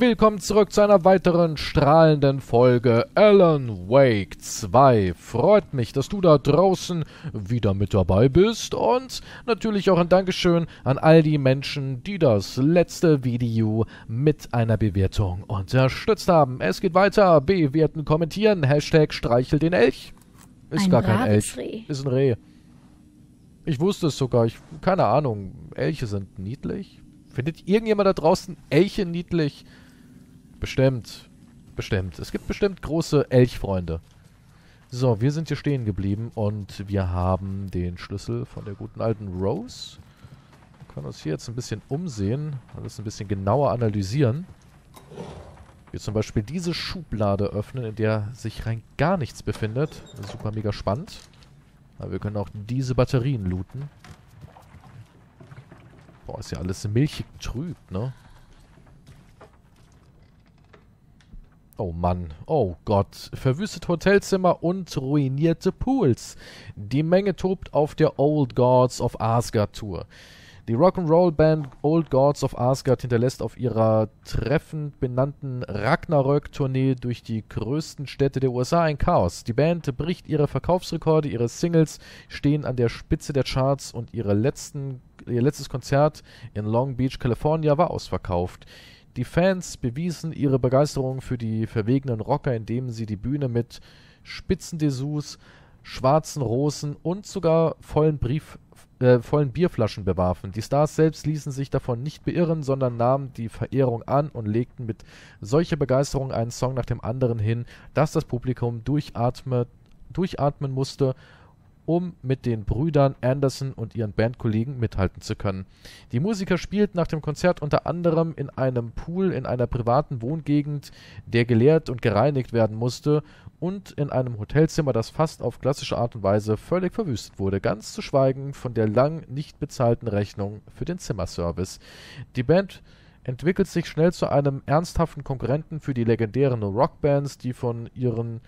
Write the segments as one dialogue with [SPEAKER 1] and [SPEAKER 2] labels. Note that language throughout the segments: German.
[SPEAKER 1] Willkommen zurück zu einer weiteren strahlenden Folge Alan Wake 2. Freut mich, dass du da draußen wieder mit dabei bist und natürlich auch ein Dankeschön an all die Menschen, die das letzte Video mit einer Bewertung unterstützt haben. Es geht weiter. Bewerten, kommentieren. Hashtag streichel den Elch. Ist
[SPEAKER 2] Ein
[SPEAKER 1] gar kein Elch.
[SPEAKER 2] Reh.
[SPEAKER 1] Ist ein Reh. Ich wusste es sogar. Ich, keine Ahnung. Elche sind niedlich. Findet irgendjemand da draußen Elche niedlich? Bestimmt. Bestimmt. Es gibt bestimmt große Elchfreunde. So, wir sind hier stehen geblieben und wir haben den Schlüssel von der guten alten Rose. Wir können uns hier jetzt ein bisschen umsehen, alles ein bisschen genauer analysieren. Wir zum Beispiel diese Schublade öffnen, in der sich rein gar nichts befindet. Super mega spannend. Aber wir können auch diese Batterien looten. Boah, ist ja alles milchig trüb, ne? Oh Mann, oh Gott. Verwüstet Hotelzimmer und ruinierte Pools. Die Menge tobt auf der Old Gods of Asgard Tour. Die Rock'n'Roll-Band Old Gods of Asgard hinterlässt auf ihrer treffend benannten Ragnarök-Tournee durch die größten Städte der USA ein Chaos. Die Band bricht ihre Verkaufsrekorde, ihre Singles stehen an der Spitze der Charts und letzten, ihr letztes Konzert in Long Beach, California war ausverkauft. Die Fans bewiesen ihre Begeisterung für die verwegenen Rocker, indem sie die Bühne mit Spitzendessous, schwarzen Rosen und sogar vollen, Brief, äh, vollen Bierflaschen bewarfen. Die Stars selbst ließen sich davon nicht beirren, sondern nahmen die Verehrung an und legten mit solcher Begeisterung einen Song nach dem anderen hin, dass das Publikum durchatme, durchatmen musste, um mit den Brüdern Anderson und ihren Bandkollegen mithalten zu können. Die Musiker spielten nach dem Konzert unter anderem in einem Pool in einer privaten Wohngegend, der geleert und gereinigt werden musste, und in einem Hotelzimmer, das fast auf klassische Art und Weise völlig verwüstet wurde, ganz zu schweigen von der lang nicht bezahlten Rechnung für den Zimmerservice. Die Band entwickelt sich schnell zu einem ernsthaften Konkurrenten für die legendären Rockbands, die von ihren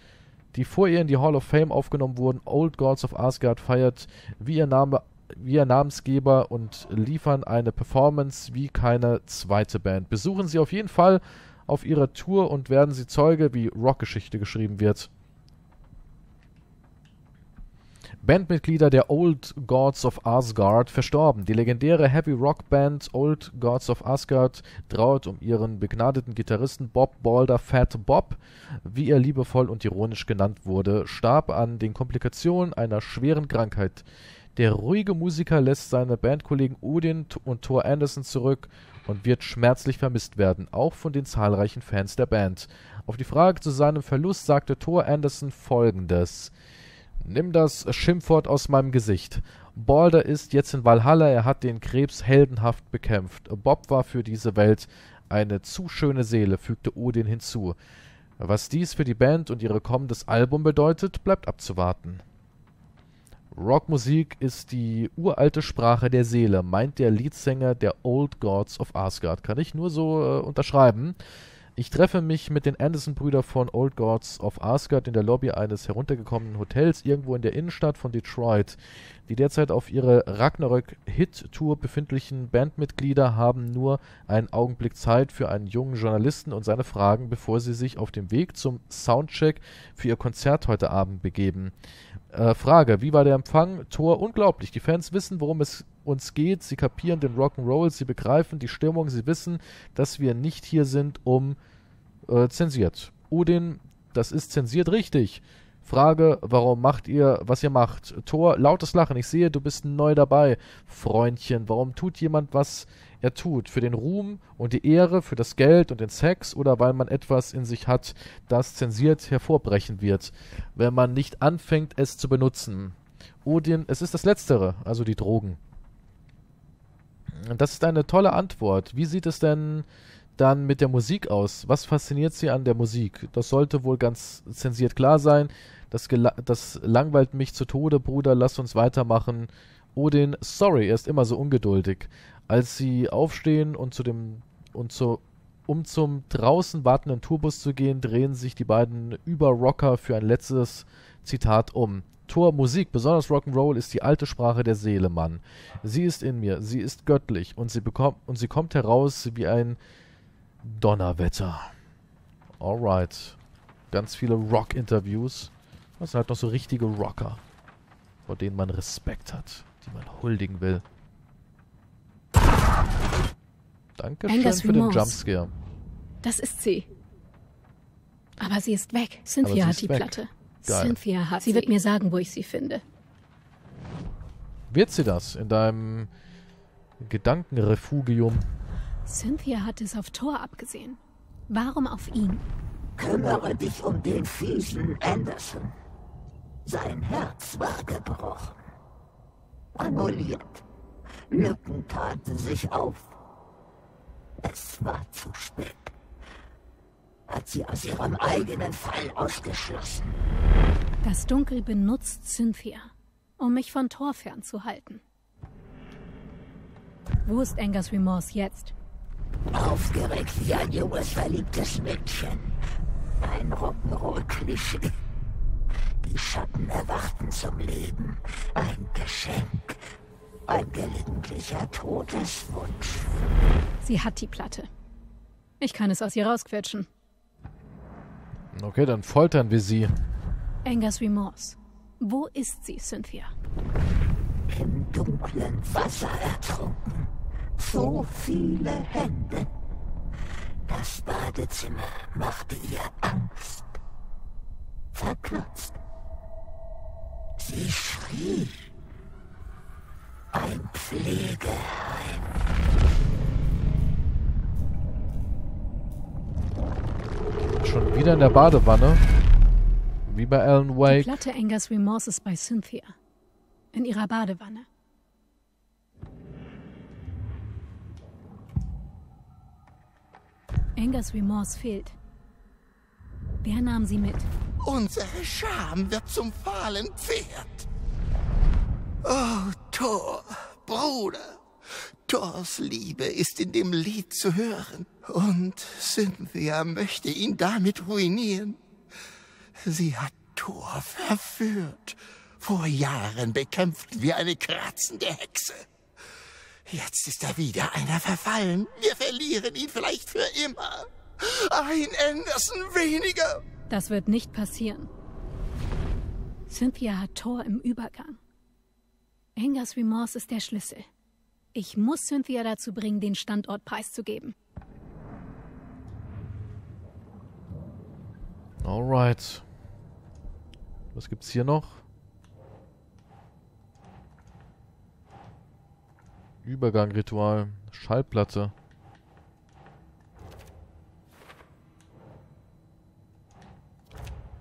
[SPEAKER 1] die vor ihr in die Hall of Fame aufgenommen wurden. Old Gods of Asgard feiert wie ihr Name wie ihr Namensgeber und liefern eine Performance wie keine zweite Band. Besuchen Sie auf jeden Fall auf ihrer Tour und werden Sie Zeuge, wie Rockgeschichte geschrieben wird. Bandmitglieder der Old Gods of Asgard verstorben. Die legendäre Heavy Rock Band Old Gods of Asgard trauert um ihren begnadeten Gitarristen Bob Balder Fat Bob, wie er liebevoll und ironisch genannt wurde, starb an den Komplikationen einer schweren Krankheit. Der ruhige Musiker lässt seine Bandkollegen Odin und Thor Anderson zurück und wird schmerzlich vermisst werden, auch von den zahlreichen Fans der Band. Auf die Frage zu seinem Verlust sagte Thor Anderson folgendes: Nimm das Schimpfwort aus meinem Gesicht. Balder ist jetzt in Valhalla, er hat den Krebs heldenhaft bekämpft. Bob war für diese Welt eine zu schöne Seele, fügte Odin hinzu. Was dies für die Band und ihre kommendes Album bedeutet, bleibt abzuwarten. Rockmusik ist die uralte Sprache der Seele, meint der Leadsänger der Old Gods of Asgard. Kann ich nur so äh, unterschreiben. Ich treffe mich mit den Anderson-Brüdern von Old Gods of Asgard in der Lobby eines heruntergekommenen Hotels irgendwo in der Innenstadt von Detroit. Die derzeit auf ihrer Ragnarök-Hit-Tour befindlichen Bandmitglieder haben nur einen Augenblick Zeit für einen jungen Journalisten und seine Fragen, bevor sie sich auf dem Weg zum Soundcheck für ihr Konzert heute Abend begeben. Äh, Frage, wie war der Empfang? Tor, unglaublich. Die Fans wissen, worum es uns geht. Sie kapieren den Rock'n'Roll, sie begreifen die Stimmung, sie wissen, dass wir nicht hier sind, um äh, zensiert. Odin, das ist zensiert richtig. Frage, warum macht ihr, was ihr macht? Tor, lautes Lachen. Ich sehe, du bist neu dabei. Freundchen, warum tut jemand, was er tut? Für den Ruhm und die Ehre, für das Geld und den Sex oder weil man etwas in sich hat, das zensiert hervorbrechen wird, wenn man nicht anfängt, es zu benutzen? Odin, es ist das Letztere, also die Drogen. Das ist eine tolle Antwort. Wie sieht es denn dann mit der Musik aus? Was fasziniert Sie an der Musik? Das sollte wohl ganz zensiert klar sein. Das, das langweilt mich zu Tode, Bruder, lass uns weitermachen. Odin, sorry, er ist immer so ungeduldig. Als sie aufstehen und zu dem und zu, um zum draußen wartenden Tourbus zu gehen, drehen sich die beiden Überrocker für ein letztes Zitat um. Tor, Musik, besonders Rock'n'Roll, ist die alte Sprache der Seele, Mann. Sie ist in mir, sie ist göttlich und sie bekommt und sie kommt heraus wie ein Donnerwetter. Alright. Ganz viele Rock-Interviews. Das sind halt noch so richtige Rocker, vor denen man Respekt hat, die man huldigen will. Dankeschön
[SPEAKER 2] Angus
[SPEAKER 1] für den. Jumpscare.
[SPEAKER 2] Das ist sie. Aber sie ist weg. Cynthia
[SPEAKER 1] sie
[SPEAKER 2] hat die
[SPEAKER 1] weg.
[SPEAKER 2] Platte.
[SPEAKER 1] Geil.
[SPEAKER 2] Cynthia hat sie. wird mir sagen, wo ich sie finde.
[SPEAKER 1] Wird sie das in deinem Gedankenrefugium?
[SPEAKER 2] Cynthia hat es auf Thor abgesehen. Warum auf ihn?
[SPEAKER 3] Kümmere dich um den fiesen Anderson. Sein Herz war gebrochen. Annulliert. Lücken taten sich auf. Es war zu spät. Hat sie aus ihrem eigenen Fall ausgeschlossen.
[SPEAKER 2] Das Dunkel benutzt Cynthia, um mich von Thor fernzuhalten. Wo ist Angus Remorse jetzt?
[SPEAKER 3] Aufgeregt wie ein junges, verliebtes Mädchen. Ein Rock'n'Roll-Klischee. Die Schatten erwachten zum Leben. Ein Geschenk. Ein gelegentlicher Todeswunsch.
[SPEAKER 2] Sie hat die Platte. Ich kann es aus ihr rausquetschen.
[SPEAKER 1] Okay, dann foltern wir sie.
[SPEAKER 2] Angus Remorse. Wo ist sie, Cynthia?
[SPEAKER 3] Im dunklen Wasser ertrunken. So viele Hände. Das Badezimmer machte ihr Angst. Verklotzt. Sie schrie. Ein Pflegeheim.
[SPEAKER 1] Schon wieder in der Badewanne. Wie bei Alan
[SPEAKER 2] Die
[SPEAKER 1] Wake.
[SPEAKER 2] Platte Angus Remorse ist bei Cynthia. In ihrer Badewanne. Angus Remorse fehlt. Wer nahm sie mit?
[SPEAKER 4] Unsere Scham wird zum fahlen Pferd. Oh, Thor, Bruder. Thors Liebe ist in dem Lied zu hören. Und Cynthia möchte ihn damit ruinieren. Sie hat Thor verführt. Vor Jahren bekämpften wir eine kratzende Hexe. Jetzt ist er wieder einer verfallen. Wir verlieren ihn vielleicht für immer. Ein Anderson weniger.
[SPEAKER 2] Das wird nicht passieren. Cynthia hat Thor im Übergang. Angus Remorse ist der Schlüssel. Ich muss Cynthia dazu bringen, den Standort preiszugeben.
[SPEAKER 1] Alright. Was gibt's hier noch? Übergang-Ritual. Schallplatte.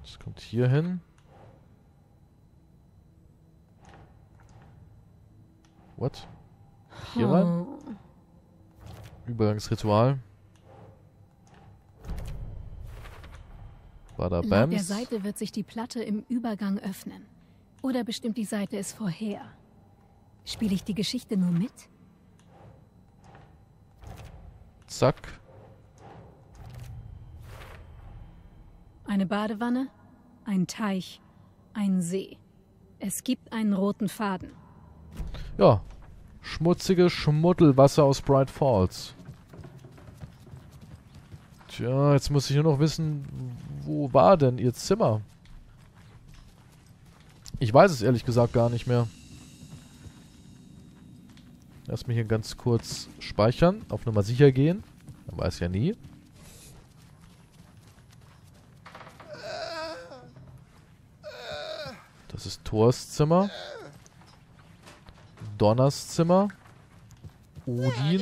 [SPEAKER 1] Das kommt hier hin. What? Hier rein?
[SPEAKER 2] Oh.
[SPEAKER 1] Übergangsritual. Bada
[SPEAKER 2] Laut der
[SPEAKER 1] Bams.
[SPEAKER 2] Seite wird sich die Platte im Übergang öffnen. Oder bestimmt die Seite es vorher. Spiele ich die Geschichte nur mit?
[SPEAKER 1] Zack.
[SPEAKER 2] Eine Badewanne, ein Teich, ein See. Es gibt einen roten Faden.
[SPEAKER 1] Ja. Schmutzige Schmuddelwasser aus Bright Falls. Tja, jetzt muss ich nur noch wissen, wo war denn ihr Zimmer? Ich weiß es ehrlich gesagt gar nicht mehr. Lass mich hier ganz kurz speichern, auf Nummer sicher gehen. Man weiß ja nie. Das ist Thors Zimmer. Donners Zimmer. Odin.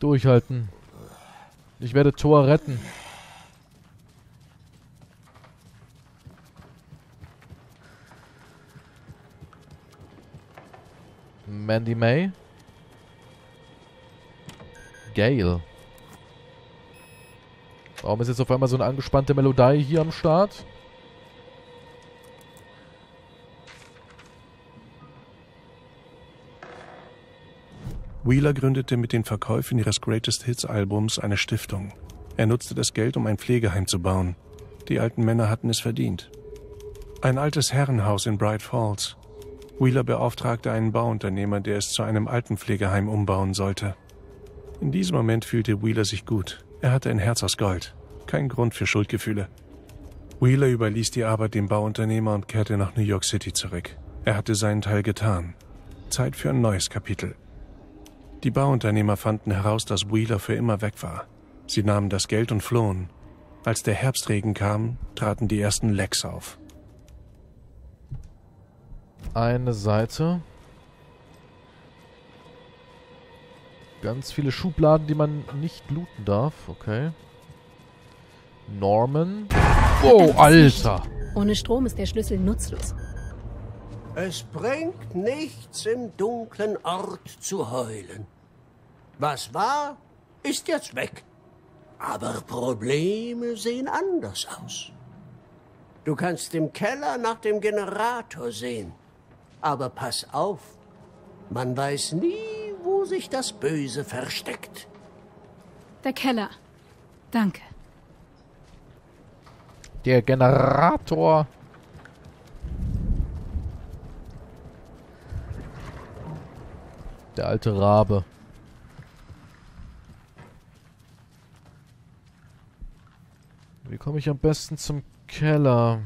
[SPEAKER 1] Durchhalten. Ich werde Thor retten. Mandy May. Gale. Warum ist jetzt auf einmal so eine angespannte Melodie hier am Start?
[SPEAKER 5] Wheeler gründete mit den Verkäufen ihres Greatest Hits Albums eine Stiftung. Er nutzte das Geld, um ein Pflegeheim zu bauen. Die alten Männer hatten es verdient. Ein altes Herrenhaus in Bright Falls. Wheeler beauftragte einen Bauunternehmer, der es zu einem Altenpflegeheim umbauen sollte. In diesem Moment fühlte Wheeler sich gut. Er hatte ein Herz aus Gold. Kein Grund für Schuldgefühle. Wheeler überließ die Arbeit dem Bauunternehmer und kehrte nach New York City zurück. Er hatte seinen Teil getan. Zeit für ein neues Kapitel. Die Bauunternehmer fanden heraus, dass Wheeler für immer weg war. Sie nahmen das Geld und flohen. Als der Herbstregen kam, traten die ersten Lecks auf.
[SPEAKER 1] Eine Seite. Ganz viele Schubladen, die man nicht looten darf. Okay. Norman. Oh, Alter.
[SPEAKER 2] Ohne Strom ist der Schlüssel nutzlos.
[SPEAKER 6] Es bringt nichts, im dunklen Ort zu heulen. Was war, ist jetzt weg. Aber Probleme sehen anders aus. Du kannst im Keller nach dem Generator sehen. Aber pass auf, man weiß nie, wo sich das Böse versteckt.
[SPEAKER 2] Der Keller. Danke.
[SPEAKER 1] Der Generator. Der alte Rabe. Wie komme ich am besten zum Keller?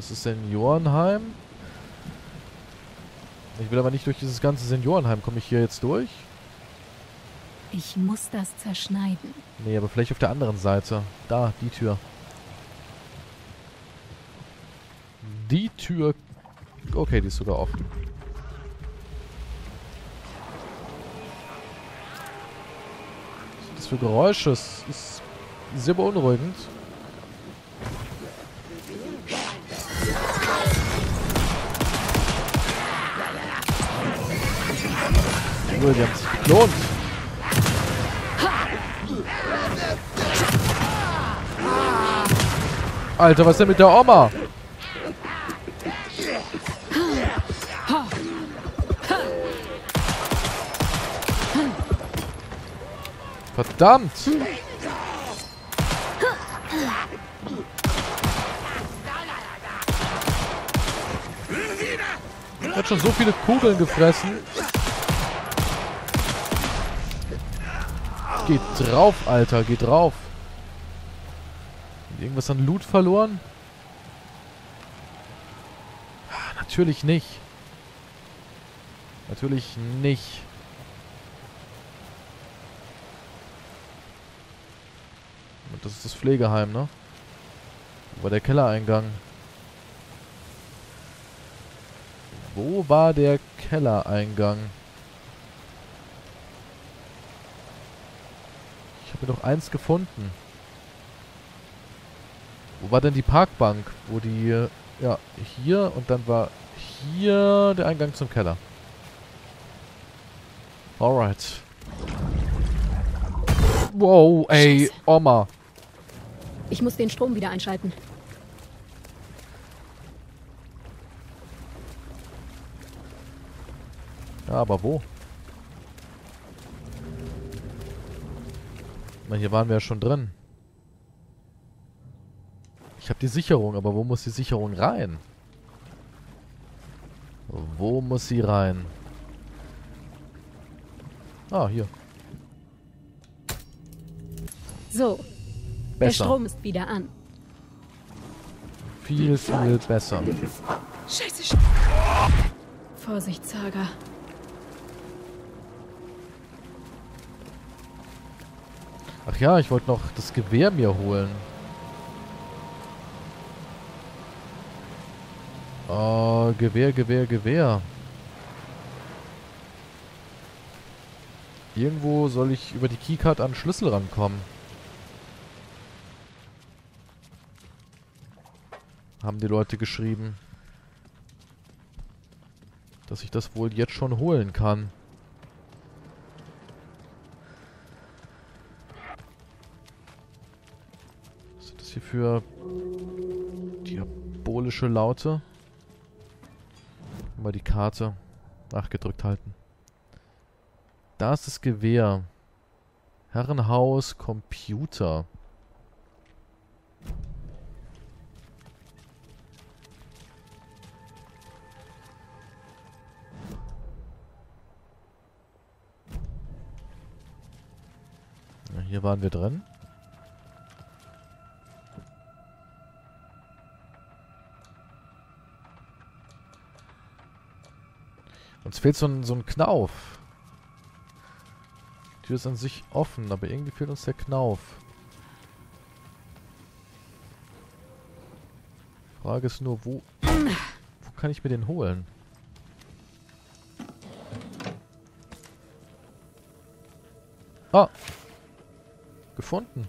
[SPEAKER 1] Das ist Seniorenheim. Ich will aber nicht durch dieses ganze Seniorenheim. Komme ich hier jetzt durch?
[SPEAKER 2] Ich muss das zerschneiden.
[SPEAKER 1] Nee, aber vielleicht auf der anderen Seite. Da, die Tür. Die Tür... Okay, die ist sogar offen. Was sind das für Geräusche? Das ist sehr beunruhigend. Cool, die haben sich geklont. Alter, was ist denn mit der Oma? Verdammt! Er hat schon so viele Kugeln gefressen. Geht drauf, Alter, geht drauf. Irgendwas an Loot verloren? Ah, Natürlich nicht. Natürlich nicht. Und das ist das Pflegeheim, ne? Wo war der Kellereingang? Wo war der Kellereingang? Ich habe noch eins gefunden. Wo war denn die Parkbank? Wo die... Ja, hier und dann war hier der Eingang zum Keller. Alright. Wow, ey,
[SPEAKER 2] Scheiße.
[SPEAKER 1] Oma.
[SPEAKER 2] Ich muss den Strom wieder einschalten.
[SPEAKER 1] Ja, aber wo? Na, hier waren wir ja schon drin. Ich habe die Sicherung, aber wo muss die Sicherung rein? Wo muss sie rein? Ah, hier.
[SPEAKER 2] So, der
[SPEAKER 1] Besser.
[SPEAKER 2] Strom ist wieder an.
[SPEAKER 1] Viel, viel besser.
[SPEAKER 2] Scheiße. Sch Vorsicht, Saga.
[SPEAKER 1] Ach ja, ich wollte noch das Gewehr mir holen. Oh, Gewehr, Gewehr, Gewehr. Irgendwo soll ich über die Keycard an Schlüssel rankommen. Haben die Leute geschrieben. Dass ich das wohl jetzt schon holen kann. für diabolische Laute? Mal die Karte nachgedrückt halten. Da ist das Gewehr. Herrenhaus, Computer. Hier waren wir drin. Uns fehlt so ein, so ein Knauf. Die Tür ist an sich offen, aber irgendwie fehlt uns der Knauf. Frage ist nur, wo, wo kann ich mir den holen? Ah. Gefunden.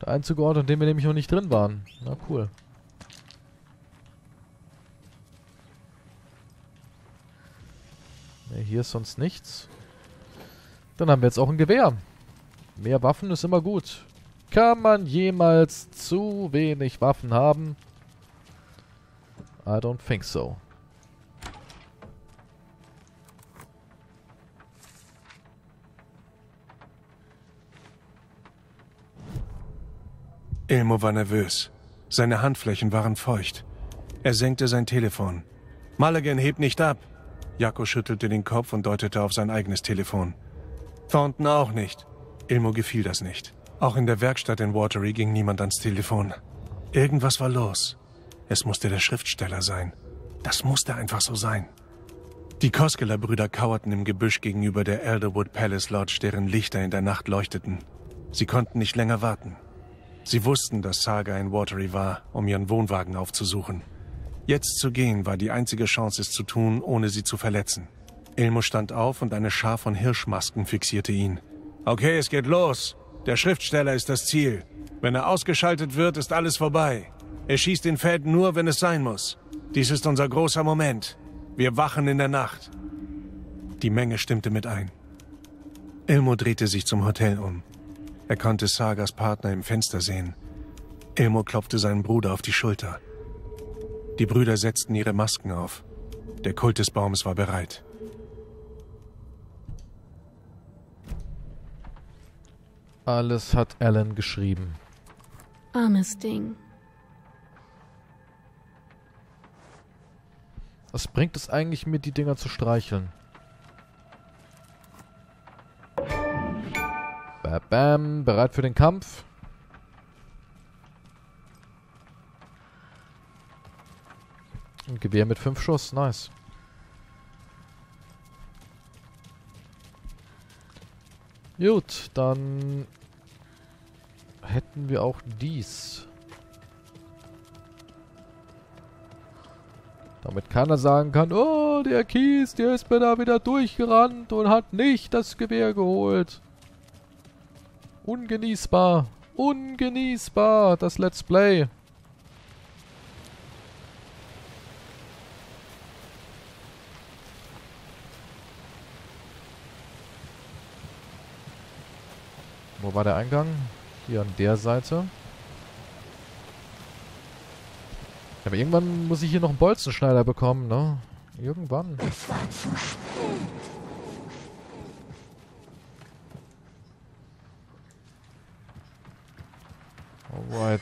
[SPEAKER 1] Der einzige Ort, an dem wir nämlich noch nicht drin waren. Na cool. Hier ist sonst nichts. Dann haben wir jetzt auch ein Gewehr. Mehr Waffen ist immer gut. Kann man jemals zu wenig Waffen haben? I don't think so.
[SPEAKER 5] Ilmo war nervös. Seine Handflächen waren feucht. Er senkte sein Telefon. Mulligan hebt nicht ab. Jakko schüttelte den Kopf und deutete auf sein eigenes Telefon. Thornton auch nicht. Ilmo gefiel das nicht. Auch in der Werkstatt in Watery ging niemand ans Telefon. Irgendwas war los. Es musste der Schriftsteller sein. Das musste einfach so sein. Die Koskeler-Brüder kauerten im Gebüsch gegenüber der Elderwood Palace Lodge, deren Lichter in der Nacht leuchteten. Sie konnten nicht länger warten. Sie wussten, dass Saga in Watery war, um ihren Wohnwagen aufzusuchen. Jetzt zu gehen war die einzige Chance, es zu tun, ohne sie zu verletzen. Ilmo stand auf und eine Schar von Hirschmasken fixierte ihn. Okay, es geht los. Der Schriftsteller ist das Ziel. Wenn er ausgeschaltet wird, ist alles vorbei. Er schießt den Fäden nur, wenn es sein muss. Dies ist unser großer Moment. Wir wachen in der Nacht. Die Menge stimmte mit ein. Ilmo drehte sich zum Hotel um. Er konnte Sagas Partner im Fenster sehen. Ilmo klopfte seinen Bruder auf die Schulter. Die Brüder setzten ihre Masken auf. Der Kult des Baums war bereit.
[SPEAKER 1] Alles hat Alan geschrieben.
[SPEAKER 2] Armes Ding.
[SPEAKER 1] Was bringt es eigentlich, mir die Dinger zu streicheln? Bam, bam, bereit für den Kampf. Ein Gewehr mit fünf Schuss, nice. Gut, dann hätten wir auch dies. Damit keiner sagen kann, oh, der Kies, der ist mir da wieder durchgerannt und hat nicht das Gewehr geholt. Ungenießbar. Ungenießbar, das Let's Play. War der Eingang? Hier an der Seite. Aber irgendwann muss ich hier noch einen Bolzenschneider bekommen, ne? Irgendwann. Alright.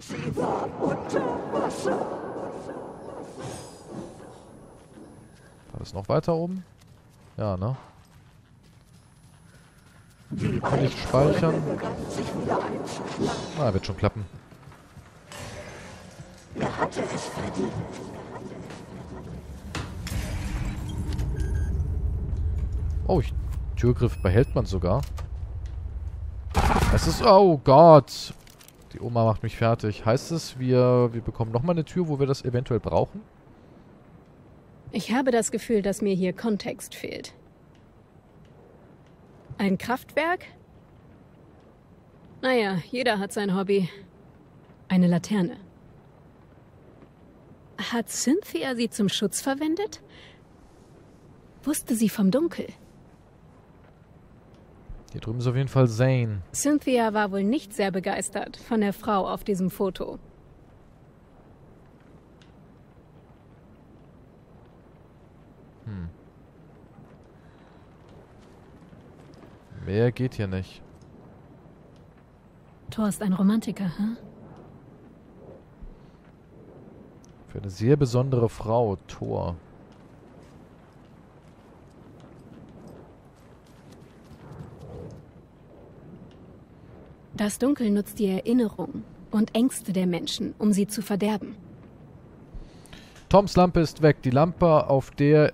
[SPEAKER 3] Sie war unter Wasser.
[SPEAKER 1] War das noch weiter oben? Ja, ne? Kann ich speichern? Ah, wird schon klappen.
[SPEAKER 3] Er hatte es verdient.
[SPEAKER 1] Oh, ich, Türgriff behält man sogar. Es ist... Oh Gott. Die Oma macht mich fertig. Heißt es, wir, wir bekommen nochmal eine Tür, wo wir das eventuell brauchen?
[SPEAKER 2] Ich habe das Gefühl, dass mir hier Kontext fehlt. Ein Kraftwerk? Naja, jeder hat sein Hobby. Eine Laterne. Hat Cynthia sie zum Schutz verwendet? Wusste sie vom Dunkel?
[SPEAKER 1] Hier drüben ist auf jeden Fall Zane.
[SPEAKER 2] Cynthia war wohl nicht sehr begeistert von der Frau auf diesem Foto.
[SPEAKER 1] Mehr geht hier nicht.
[SPEAKER 2] Thor ist ein Romantiker, hm?
[SPEAKER 1] Für eine sehr besondere Frau, Thor.
[SPEAKER 2] Das Dunkel nutzt die Erinnerungen und Ängste der Menschen, um sie zu verderben.
[SPEAKER 1] Toms Lampe ist weg. Die Lampe, auf der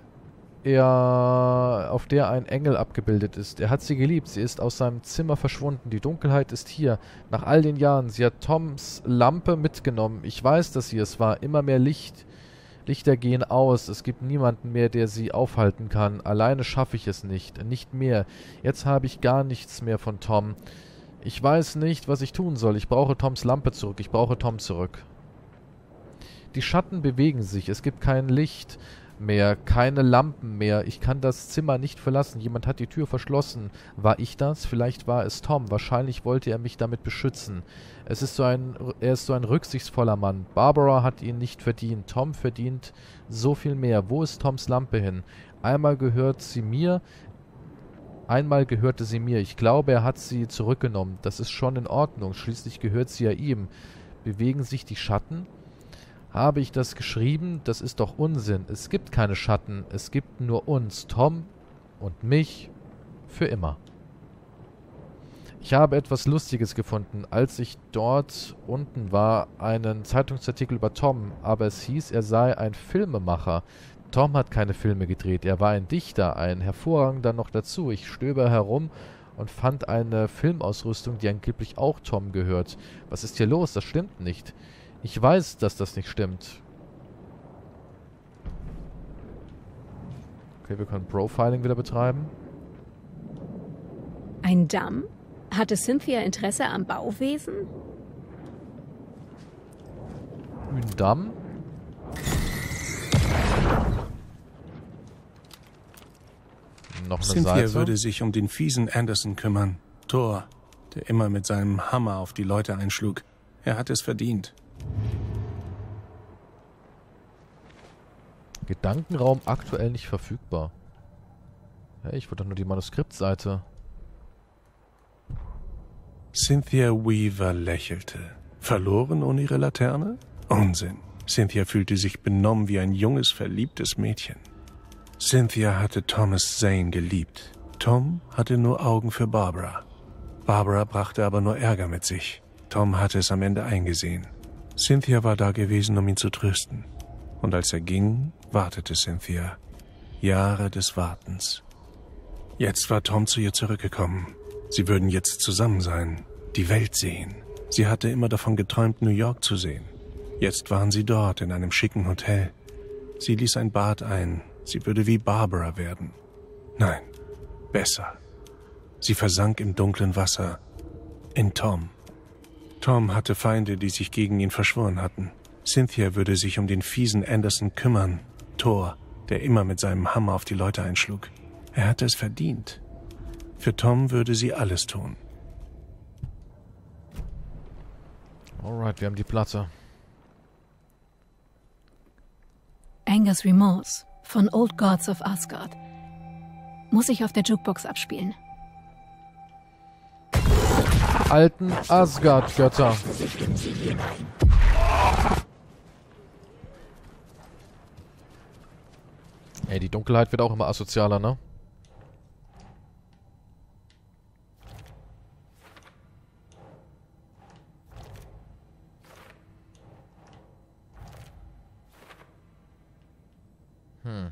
[SPEAKER 1] er, auf der ein Engel abgebildet ist. Er hat sie geliebt. Sie ist aus seinem Zimmer verschwunden. Die Dunkelheit ist hier. Nach all den Jahren. Sie hat Toms Lampe mitgenommen. Ich weiß, dass sie es war. Immer mehr Licht. Lichter gehen aus. Es gibt niemanden mehr, der sie aufhalten kann. Alleine schaffe ich es nicht. Nicht mehr. Jetzt habe ich gar nichts mehr von Tom. Ich weiß nicht, was ich tun soll. Ich brauche Toms Lampe zurück. Ich brauche Tom zurück. Die Schatten bewegen sich. Es gibt kein Licht mehr, keine Lampen mehr. Ich kann das Zimmer nicht verlassen. Jemand hat die Tür verschlossen. War ich das? Vielleicht war es Tom. Wahrscheinlich wollte er mich damit beschützen. Es ist so ein, er ist so ein rücksichtsvoller Mann. Barbara hat ihn nicht verdient. Tom verdient so viel mehr. Wo ist Toms Lampe hin? Einmal gehört sie mir, Einmal gehörte sie mir. Ich glaube, er hat sie zurückgenommen. Das ist schon in Ordnung. Schließlich gehört sie ja ihm. Bewegen sich die Schatten? Habe ich das geschrieben? Das ist doch Unsinn. Es gibt keine Schatten. Es gibt nur uns, Tom und mich, für immer. Ich habe etwas Lustiges gefunden, als ich dort unten war, einen Zeitungsartikel über Tom, aber es hieß, er sei ein Filmemacher. Tom hat keine Filme gedreht, er war ein Dichter, ein hervorragender noch dazu. Ich stöber herum und fand eine Filmausrüstung, die angeblich auch Tom gehört. Was ist hier los? Das stimmt nicht. Ich weiß, dass das nicht stimmt. Okay, wir können Profiling wieder betreiben.
[SPEAKER 2] Ein Damm? Hatte Cynthia Interesse am Bauwesen?
[SPEAKER 1] Ein Damm? Noch eine
[SPEAKER 5] Cynthia
[SPEAKER 1] Seite.
[SPEAKER 5] würde sich um den fiesen Anderson kümmern. Thor, der immer mit seinem Hammer auf die Leute einschlug. Er hat es verdient.
[SPEAKER 1] Gedankenraum aktuell nicht verfügbar. Ja, ich wollte nur die Manuskriptseite.
[SPEAKER 5] Cynthia Weaver lächelte. Verloren ohne ihre Laterne? Unsinn. Cynthia fühlte sich benommen wie ein junges, verliebtes Mädchen. Cynthia hatte Thomas Zane geliebt. Tom hatte nur Augen für Barbara. Barbara brachte aber nur Ärger mit sich. Tom hatte es am Ende eingesehen. Cynthia war da gewesen, um ihn zu trösten. Und als er ging, wartete Cynthia. Jahre des Wartens. Jetzt war Tom zu ihr zurückgekommen. Sie würden jetzt zusammen sein, die Welt sehen. Sie hatte immer davon geträumt, New York zu sehen. Jetzt waren sie dort in einem schicken Hotel. Sie ließ ein Bad ein. Sie würde wie Barbara werden. Nein, besser. Sie versank im dunklen Wasser. In Tom. Tom hatte Feinde, die sich gegen ihn verschworen hatten. Cynthia würde sich um den fiesen Anderson kümmern. Thor, der immer mit seinem Hammer auf die Leute einschlug. Er hatte es verdient. Für Tom würde sie alles tun.
[SPEAKER 1] Alright, wir haben die Platte.
[SPEAKER 2] Angus Remorse von Old Gods of Asgard. Muss ich auf der Jukebox abspielen.
[SPEAKER 1] Alten Asgard-Götter. Ey, die Dunkelheit wird auch immer asozialer, ne? Hm.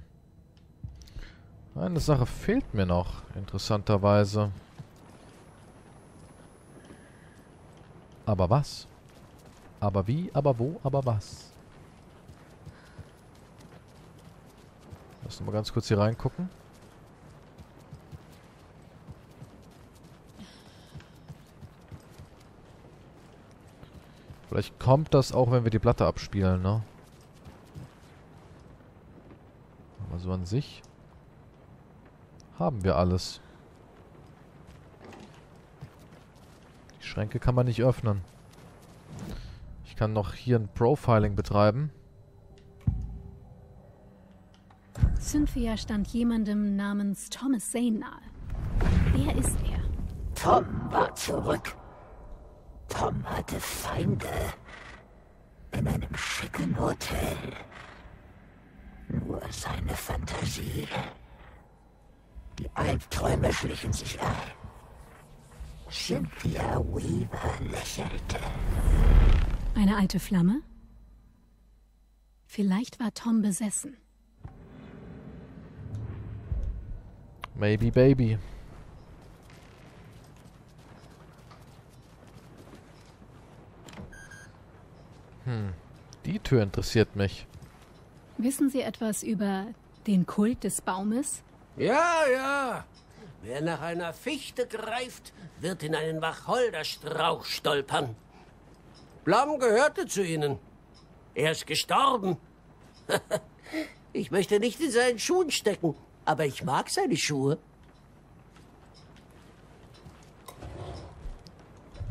[SPEAKER 1] Eine Sache fehlt mir noch, interessanterweise. Aber was? Aber wie, aber wo, aber was? Uns mal ganz kurz hier reingucken. Vielleicht kommt das auch, wenn wir die Platte abspielen, ne? Aber so an sich haben wir alles. Die Schränke kann man nicht öffnen. Ich kann noch hier ein Profiling betreiben.
[SPEAKER 2] Cynthia stand jemandem namens Thomas Zane nahe. Wer ist er?
[SPEAKER 3] Tom war zurück. Tom hatte Feinde. In einem schicken Hotel. Nur seine Fantasie. Die Albträume schlichen sich ein. Cynthia Weaver lächelte.
[SPEAKER 2] Eine alte Flamme? Vielleicht war Tom besessen.
[SPEAKER 1] Maybe Baby. Hm, die Tür interessiert mich.
[SPEAKER 2] Wissen Sie etwas über den Kult des Baumes?
[SPEAKER 6] Ja, ja. Wer nach einer Fichte greift, wird in einen Wacholderstrauch stolpern. Blom gehörte zu ihnen. Er ist gestorben. ich möchte nicht in seinen Schuhen stecken, aber ich mag seine Schuhe.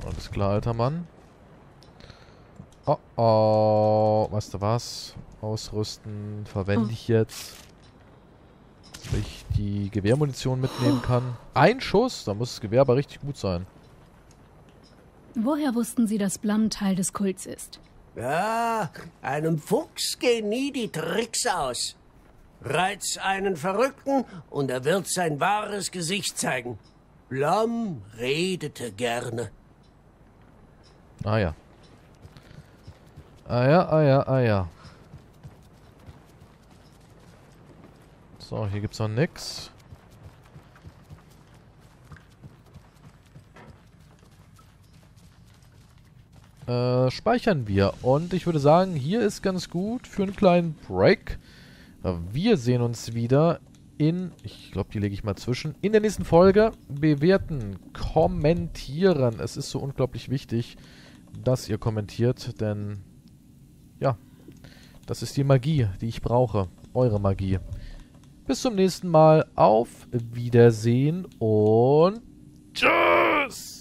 [SPEAKER 1] Alles klar, alter Mann. Oh oh. Weißt du was? Ausrüsten verwende ich jetzt. Dass ich die Gewehrmunition mitnehmen kann. Ein Schuss? Da muss das Gewehr aber richtig gut sein.
[SPEAKER 2] Woher wussten Sie, dass Blum Teil des Kults ist?
[SPEAKER 6] Ja, einem Fuchs gehen nie die Tricks aus. Reiz einen Verrückten und er wird sein wahres Gesicht zeigen. Blom redete gerne.
[SPEAKER 1] Ah ja. Ah ja, ah ja, ah ja. So, hier gibt's noch nix. Äh, speichern wir. Und ich würde sagen, hier ist ganz gut für einen kleinen Break. Wir sehen uns wieder in, ich glaube, die lege ich mal zwischen, in der nächsten Folge. Bewerten, kommentieren. Es ist so unglaublich wichtig, dass ihr kommentiert, denn ja, das ist die Magie, die ich brauche. Eure Magie. Bis zum nächsten Mal. Auf Wiedersehen und tschüss!